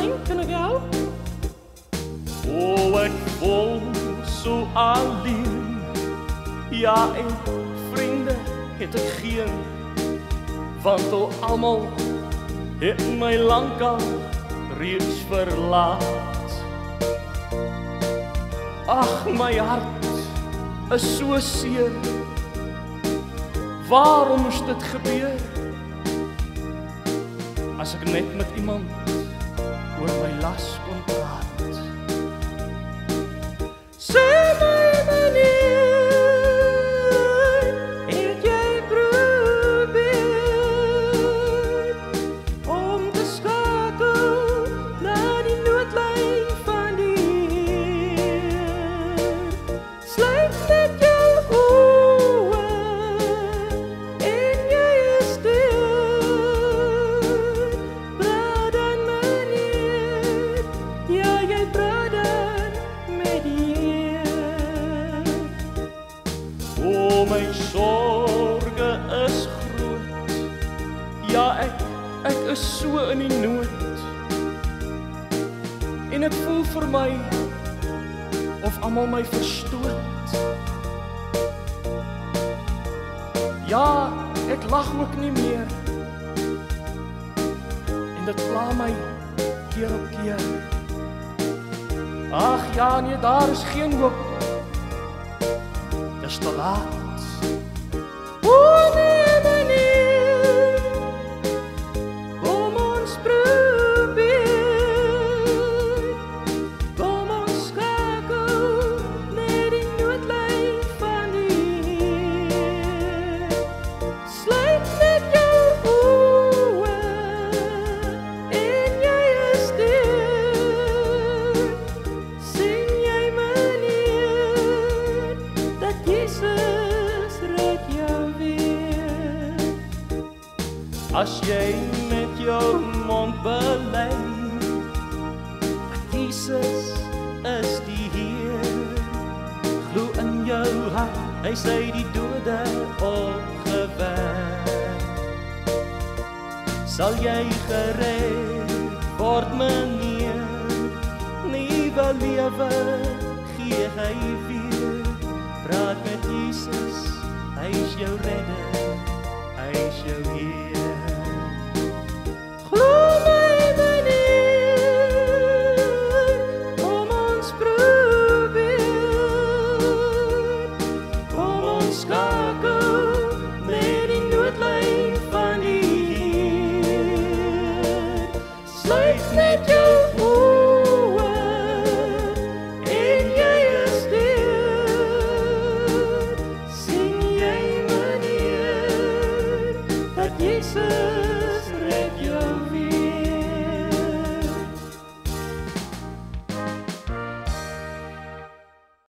lyn kan ek help? O, ek voel so alleen. Ja, en vriende het ek geen. Want al almal het my lankal reeds verlaat. Ag, my hart is so seer. Waarom moes dit gebeur? As ek net met iemand oor my last one praat. My sorge is groot. Ja, ek ek is so in die nood. En ek voel vir my of almal my verstoot. Ja, ek lag ook nie meer. En dit pla my keer op keer. Ag ja, nee, daar is geen hoop. just a lot. As jy met jou mond bely Jesus is die Heer. Glo in jou hart hy sê die dode opgewek. Sal jy gered word meneer? Nuwe lewe gee hy weer. Praat met Jesus hy is jou redder hy is jou Heer Jesus.